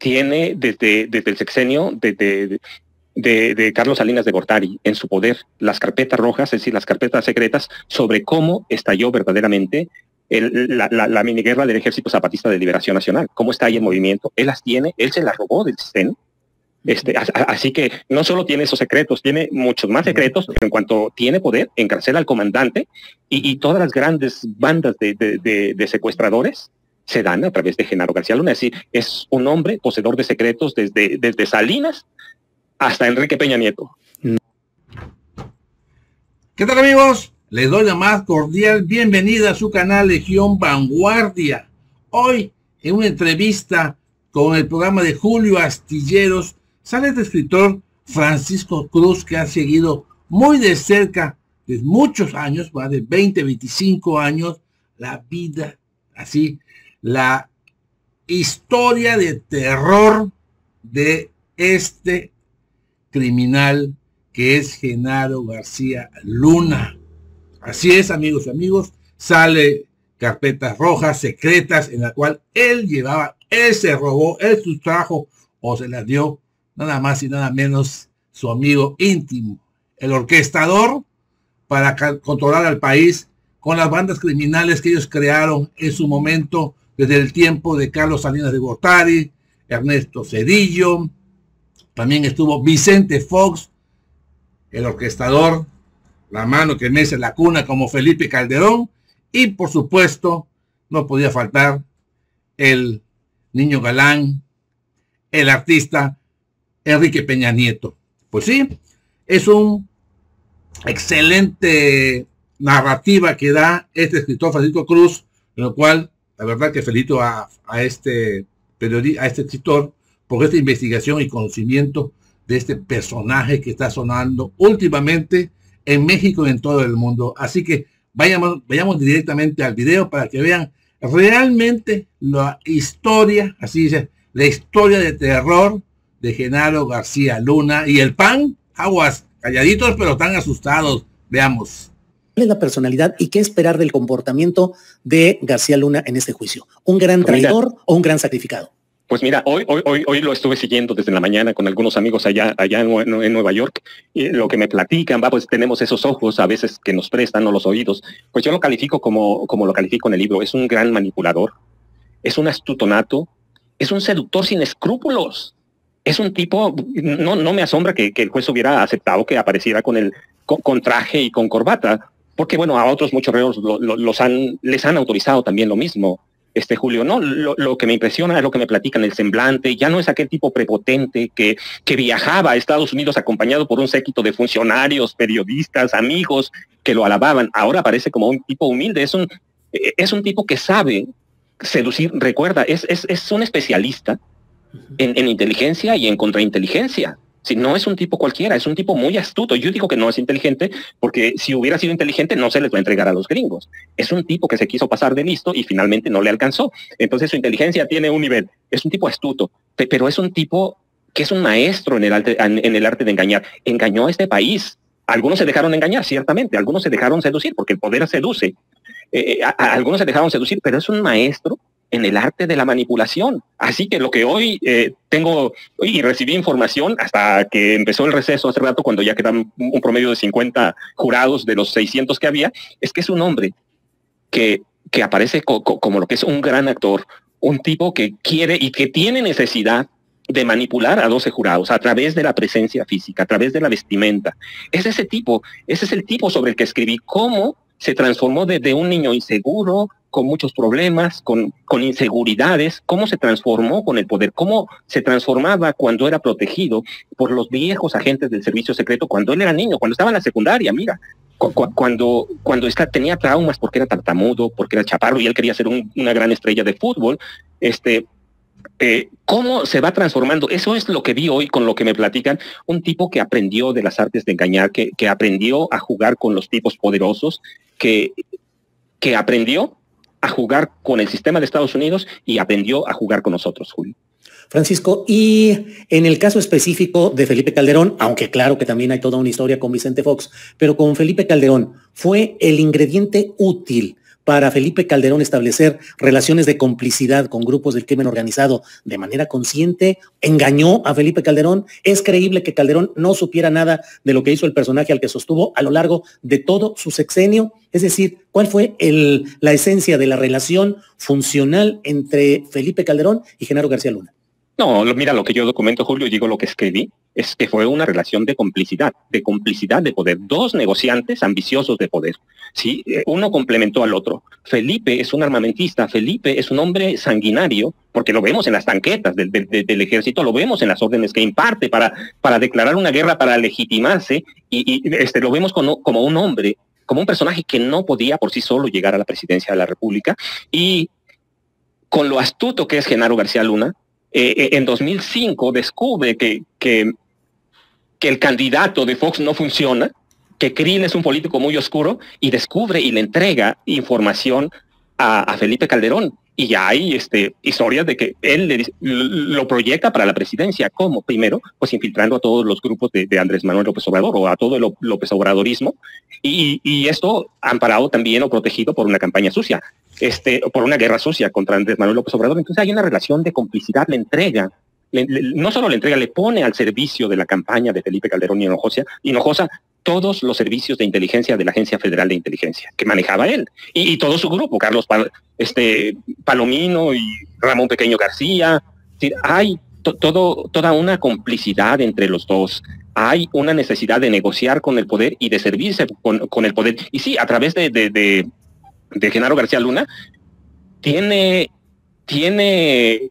tiene desde, desde el sexenio de, de, Carlos Salinas de Gortari en su poder las carpetas rojas, es decir, las carpetas secretas sobre cómo estalló verdaderamente la, la, miniguerra del Ejército Zapatista de Liberación Nacional, cómo está ahí en movimiento. Él las tiene, él se las robó del CEN. Este, así que no solo tiene esos secretos, tiene muchos más secretos, pero en cuanto tiene poder, encarcela al comandante y, todas las grandes bandas de, de secuestradores se dan a través de Genaro García Luna. Es es un hombre poseedor de secretos desde, desde Salinas hasta Enrique Peña Nieto. ¿Qué tal amigos? Les doy la más cordial bienvenida a su canal Legión Vanguardia. Hoy, en una entrevista con el programa de Julio Astilleros, sale el escritor Francisco Cruz, que ha seguido muy de cerca, desde muchos años, va de 20, 25 años, la vida, así, la historia de terror de este criminal que es Genaro García Luna. Así es, amigos y amigos, sale carpetas rojas secretas en la cual él llevaba, él se robó, él sustrajo o se las dio nada más y nada menos su amigo íntimo, el orquestador para controlar al país con las bandas criminales que ellos crearon en su momento desde el tiempo de Carlos Salinas de Gortari, Ernesto Cedillo, también estuvo Vicente Fox, el orquestador, la mano que mece la cuna como Felipe Calderón, y por supuesto, no podía faltar el niño galán, el artista Enrique Peña Nieto. Pues sí, es un excelente narrativa que da este escritor Francisco Cruz, en lo cual, la verdad que felicito a, este periodista, a este escritor, por esta investigación y conocimiento de este personaje que está sonando últimamente en México y en todo el mundo. Así que vayamos, vayamos directamente al video para que vean realmente la historia, así dice, la historia de terror de Genaro García Luna y el PAN, aguas, calladitos pero tan asustados. Veamos. ¿Cuál es la personalidad y qué esperar del comportamiento de García Luna en este juicio? ¿Un gran pues traidor o un gran sacrificado? Pues mira, hoy, hoy, hoy, hoy lo estuve siguiendo desde la mañana con algunos amigos allá, allá en, Nueva York, y lo que me platican, va, pues tenemos esos ojos a veces que nos prestan o los oídos. Pues yo lo califico como, como lo califico en el libro, es un gran manipulador, es un astutonato, es un seductor sin escrúpulos. Es un tipo, no, no me asombra que, el juez hubiera aceptado que apareciera con el con, traje y con corbata, porque bueno, a otros muchos reos los han, les han autorizado también lo mismo este Julio, ¿no? Lo, que me impresiona es lo que me platican el semblante, ya no es aquel tipo prepotente que, que viajaba a Estados Unidos acompañado por un séquito de funcionarios, periodistas, amigos que lo alababan, ahora parece como un tipo humilde, es un, es un tipo que sabe seducir, recuerda, es, es, es un especialista en, en inteligencia y en contrainteligencia. Si no es un tipo cualquiera, es un tipo muy astuto. Yo digo que no es inteligente porque si hubiera sido inteligente no se les va a entregar a los gringos. Es un tipo que se quiso pasar de listo y finalmente no le alcanzó. Entonces su inteligencia tiene un nivel. Es un tipo astuto, pero es un tipo que es un maestro en el arte, de engañar. Engañó a este país. Algunos se dejaron engañar, ciertamente. Algunos se dejaron seducir porque el poder seduce. Eh, eh, algunos se dejaron seducir, pero es un maestro en el arte de la manipulación. Así que lo que hoy eh, tengo y recibí información hasta que empezó el receso hace rato, cuando ya quedan un promedio de 50 jurados de los 600 que había, es que es un hombre que, que aparece como lo que es un gran actor, un tipo que quiere y que tiene necesidad de manipular a 12 jurados a través de la presencia física, a través de la vestimenta. Es ese tipo, ese es el tipo sobre el que escribí cómo se transformó desde un niño inseguro, con muchos problemas, con, con inseguridades, cómo se transformó con el poder, cómo se transformaba cuando era protegido por los viejos agentes del servicio secreto, cuando él era niño, cuando estaba en la secundaria, mira, cuando, cuando tenía traumas porque era tartamudo, porque era chaparro y él quería ser una gran estrella de fútbol, este, eh, cómo se va transformando. Eso es lo que vi hoy con lo que me platican. Un tipo que aprendió de las artes de engañar, que, que aprendió a jugar con los tipos poderosos, que, que aprendió a jugar con el sistema de Estados Unidos y aprendió a jugar con nosotros, Julio. Francisco, y en el caso específico de Felipe Calderón, aunque claro que también hay toda una historia con Vicente Fox, pero con Felipe Calderón, ¿fue el ingrediente útil para Felipe Calderón establecer relaciones de complicidad con grupos del crimen organizado de manera consciente? ¿Engañó a Felipe Calderón? ¿Es creíble que Calderón no supiera nada de lo que hizo el personaje al que sostuvo a lo largo de todo su sexenio? Es decir, ¿cuál fue la esencia de la relación funcional entre Felipe Calderón y Genaro García Luna? No, mira, lo que yo documento, Julio, digo lo que escribí, es que fue una relación de complicidad, de complicidad de poder. Dos negociantes ambiciosos de poder. ¿sí? Eh, uno complementó al otro. Felipe es un armamentista, Felipe es un hombre sanguinario, porque lo vemos en las tanquetas del, ejército, lo vemos en las órdenes que imparte para, para declarar una guerra, para legitimarse, y, este, lo vemos como, como un hombre, como un personaje que no podía por sí solo llegar a la presidencia de la República, y con lo astuto que es Genaro García Luna, eh, eh, en 2005 descubre que, que, que, el candidato de Fox no funciona, que Krill es un político muy oscuro y descubre y le entrega información a, Felipe Calderón. Y ya hay este, historias de que él lo proyecta para la presidencia. ¿Cómo? Primero, pues infiltrando a todos los grupos de, Andrés Manuel López Obrador o a todo el López Obradorismo. Y, y esto amparado también o protegido por una campaña sucia este, por una guerra sucia contra Andrés Manuel López Obrador. Entonces hay una relación de complicidad, no solo le entrega, le pone al servicio de la campaña de Felipe Calderón y Hinojosa, todos los servicios de inteligencia de la Agencia Federal de Inteligencia que manejaba él y, todo su grupo, Carlos este, Palomino y Ramón Pequeño García. Hay toda una complicidad entre los dos. Hay una necesidad de negociar con el poder y de servirse con, el poder. Y sí, a través de de Genaro García Luna, tiene, tiene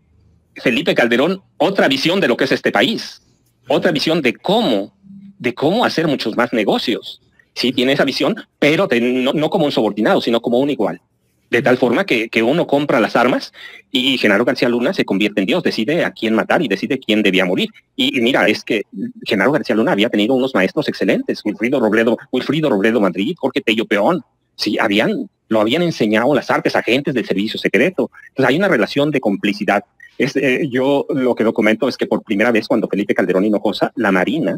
Felipe Calderón otra visión de lo que es este país, otra visión de cómo, de cómo hacer muchos más negocios. Sí, tiene esa visión, pero no, como un subordinado, sino como un igual. De tal forma que, uno compra las armas y Genaro García Luna se convierte en Dios, decide a quién matar y decide quién debía morir. Y, mira, es que Genaro García Luna había tenido unos maestros excelentes, Wilfrido Robledo, Wilfrido Robledo Madrid, Jorge Tello Peón. Sí, habían lo habían enseñado las artes agentes del servicio secreto. Entonces hay una relación de complicidad. Es, eh, yo lo que documento es que por primera vez cuando Felipe Calderón Hinojosa, la Marina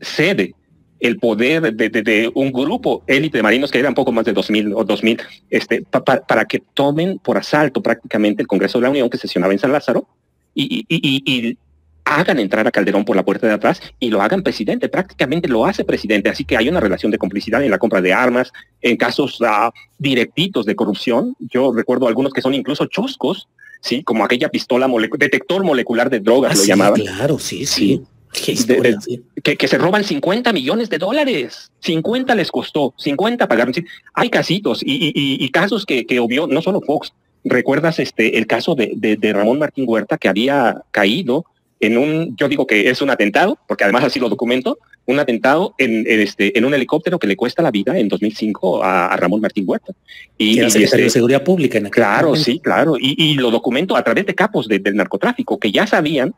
cede el poder de, un grupo élite de marinos que eran poco más de 2.000 o 2.000, este, para que tomen por asalto prácticamente el Congreso de la Unión que sesionaba en San Lázaro y, hagan entrar a Calderón por la puerta de atrás y lo hagan presidente, prácticamente lo hace presidente, así que hay una relación de complicidad en la compra de armas, en casos uh, directitos de corrupción, yo recuerdo algunos que son incluso chuscos, sí, como aquella pistola detector molecular de drogas, ah, lo llamaban. Claro, sí, sí. que, se roban 50 millones de dólares. 50 les costó, 50 pagaron. Hay casitos y, casos que, que obvió no solo Fox. ¿Recuerdas este el caso de, de Ramón Martín Huerta que había caído en un, yo digo que es un atentado, porque además así lo documento, un atentado en, este, en un helicóptero que le cuesta la vida en 2005 a, Ramón Martín Huerta. Y, y este, de Seguridad Pública. En claro, sí, claro. Y, lo documento a través de capos del narcotráfico, que ya sabían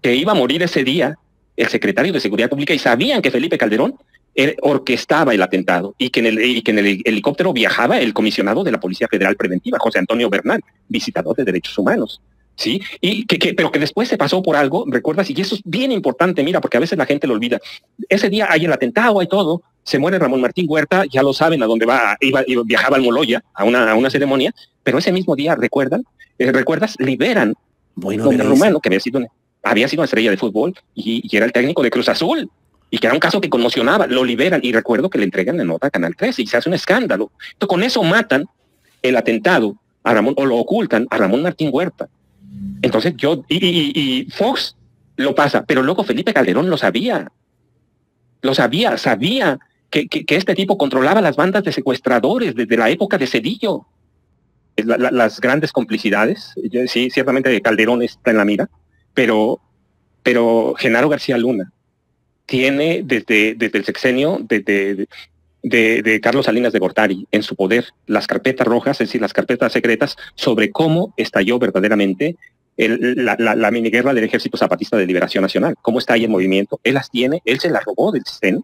que iba a morir ese día el secretario de Seguridad Pública y sabían que Felipe Calderón orquestaba el atentado y que, en el, y que en el helicóptero viajaba el comisionado de la Policía Federal Preventiva, José Antonio Bernal, visitador de derechos humanos. ¿Sí? Y que, pero que después se pasó por algo, recuerdas, y eso es bien importante, mira, porque a veces la gente lo olvida. Ese día hay el atentado, hay todo, se muere Ramón Martín Huerta, ya lo saben a dónde va, iba, viajaba al Moloya a una, a una ceremonia, pero ese mismo día, ¿recuerdan? Eh, ¿Recuerdas? Liberan bueno, a un rumano que había sido, había sido una estrella de fútbol y, y, era el técnico de Cruz Azul. Y que era un caso que conmocionaba, lo liberan y recuerdo que le entregan la nota a Canal 13 y se hace un escándalo. Entonces, con eso matan el atentado a Ramón o lo ocultan a Ramón Martín Huerta. Entonces yo, y, Fox lo pasa, pero luego Felipe Calderón lo sabía. Lo sabía, sabía que, este tipo controlaba las bandas de secuestradores desde la época de Cedillo. las grandes complicidades, sí, ciertamente Calderón está en la mira, pero, pero Genaro García Luna tiene desde, desde el sexenio, desde, de, Carlos Salinas de Gortari en su poder las carpetas rojas, es decir, las carpetas secretas sobre cómo estalló verdaderamente la, la, miniguerra del Ejército Zapatista de Liberación Nacional, cómo está ahí en movimiento. Él las tiene, él se las robó del CEN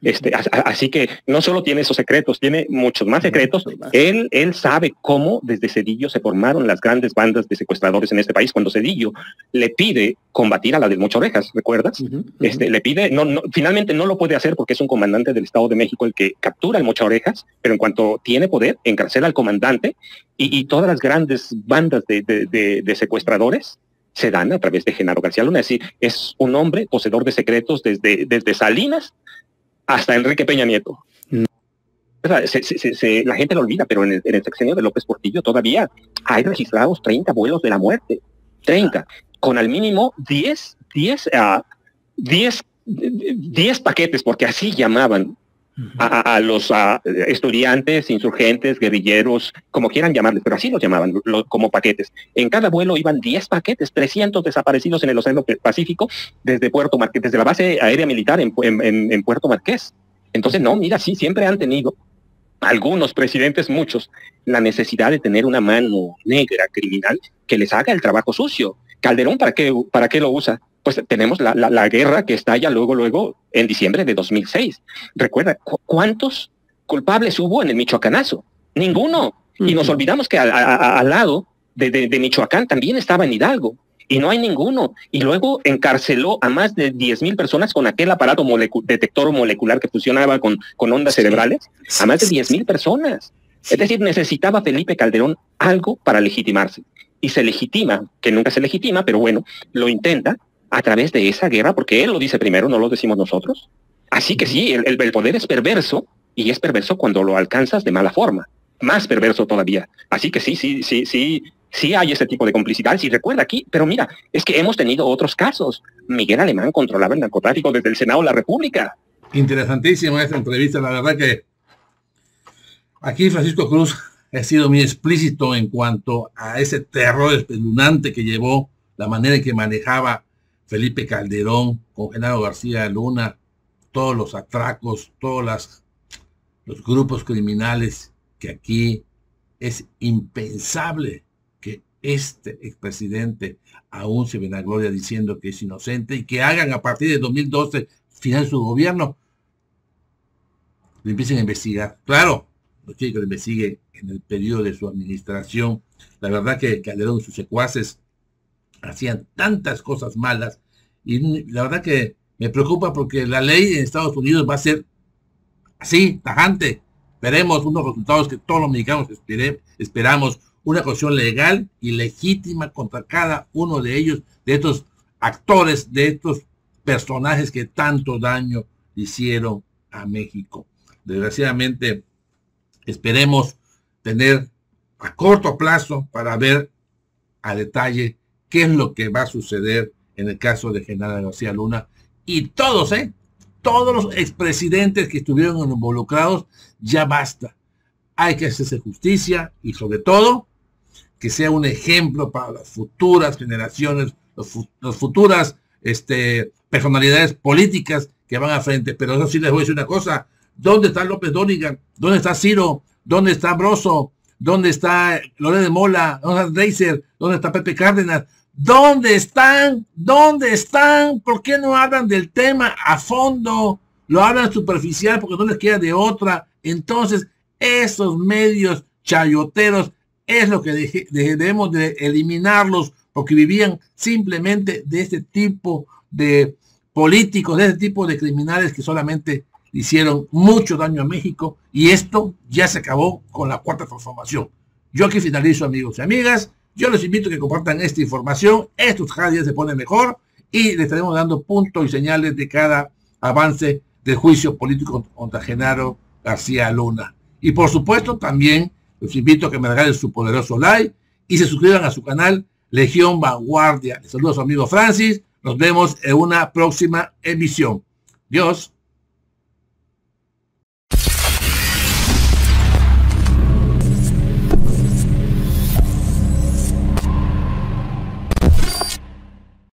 Este, así que no solo tiene esos secretos, tiene muchos más secretos. Él, él sabe cómo desde Cedillo se formaron las grandes bandas de secuestradores en este país. Cuando Cedillo le pide combatir a la del Mocho Orejas, ¿recuerdas? Este, le pide, no, no, finalmente no lo puede hacer porque es un comandante del Estado de México el que captura al Mocho Orejas, pero en cuanto tiene poder, encarcela al comandante y, todas las grandes bandas de, de secuestradores se dan a través de Genaro García Luna. Es decir, es un hombre poseedor de secretos desde, desde Salinas hasta Enrique Peña Nieto. Mm. la gente lo olvida, pero en el, sexenio de López Portillo todavía hay registrados 30 vuelos de la muerte. 30. Con al mínimo 10, 10, 10, 10 paquetes, porque así llamaban a, los estudiantes, insurgentes, guerrilleros, como quieran llamarles, pero así los llamaban, como paquetes. En cada vuelo iban 10 paquetes, 300 desaparecidos en el Océano Pacífico desde Puerto Marqués, desde la base aérea militar en, en Puerto Marqués. Entonces, no, mira, sí, siempre han tenido algunos presidentes, muchos, la necesidad de tener una mano negra criminal que les haga el trabajo sucio. Calderón, ¿para qué, para qué lo usa? Pues tenemos la, la, guerra que estalla luego, luego en diciembre de 2006. Recuerda, ¿cuántos culpables hubo en el Michoacanazo? Ninguno. Y nos olvidamos que al lado de, de, Michoacán también estaba en Hidalgo. Y no hay ninguno. Y luego encarceló a más de 10 mil personas con aquel aparato detector molecular que funcionaba con, con ondas cerebrales. A más de 10 mil personas. Es decir, necesitaba Felipe Calderón algo para legitimarse. Y se legitima, que nunca se legitima, pero bueno, lo intenta a través de esa guerra, porque él lo dice primero, no lo decimos nosotros. Así que sí, el, poder es perverso y es perverso cuando lo alcanzas de mala forma, más perverso todavía. Así que sí, sí, sí, sí, sí hay ese tipo de complicidad. Si recuerda aquí, pero mira, es que hemos tenido otros casos. Miguel Alemán controlaba el narcotráfico desde el Senado de la República. Interesantísima esta entrevista, la verdad que aquí Francisco Cruz ha sido muy explícito en cuanto a ese terror espeluznante que llevó la manera en que manejaba Felipe Calderón, con Genaro García Luna, todos los atracos, todos los grupos criminales que aquí es impensable que este expresidente aún se gloria diciendo que es inocente y que hagan a partir de 2012 final su gobierno, lo empiecen a investigar. Claro, quiere que lo investigue en el periodo de su administración. La verdad que Calderón y sus secuaces hacían tantas cosas malas y la verdad que me preocupa porque la ley en Estados Unidos va a ser así, tajante. Veremos unos resultados que todos los mexicanos esperamos, una cuestión legal y legítima contra cada uno de ellos, de estos actores, de estos personajes que tanto daño hicieron a México. Desgraciadamente, esperemos tener a corto plazo para ver a detalle qué es lo que va a suceder en el caso de Genaro García Luna y todos, ¿eh? Todos los expresidentes que estuvieron involucrados, ya basta. Hay que hacerse justicia y sobre todo que sea un ejemplo para las futuras generaciones, las futuras este, personalidades políticas que van a frente. Pero eso sí les voy a decir una cosa. ¿Dónde está López Dóriga? ¿Dónde está Ciro? ¿Dónde está Broso? ¿Dónde está Lorena de Mola? ¿Dónde está Reiser? ¿Dónde está Pepe Cárdenas? ¿Dónde están? ¿Dónde están? ¿Por qué no hablan del tema a fondo? Lo hablan superficial porque no les queda de otra. Entonces, esos medios chayoteros es lo que debemos de eliminarlos porque vivían simplemente de este tipo de políticos, de este tipo de criminales que solamente hicieron mucho daño a México y esto ya se acabó con la cuarta transformación. Yo aquí finalizo amigos y amigas. Yo les invito a que compartan esta información. Estos cada día se ponen mejor y les estaremos dando puntos y señales de cada avance del juicio político contra Genaro García Luna. Y por supuesto también los invito a que me regalen su poderoso like y se suscriban a su canal Legión Vanguardia. Les saludo a su amigo Francis. Nos vemos en una próxima emisión. Dios.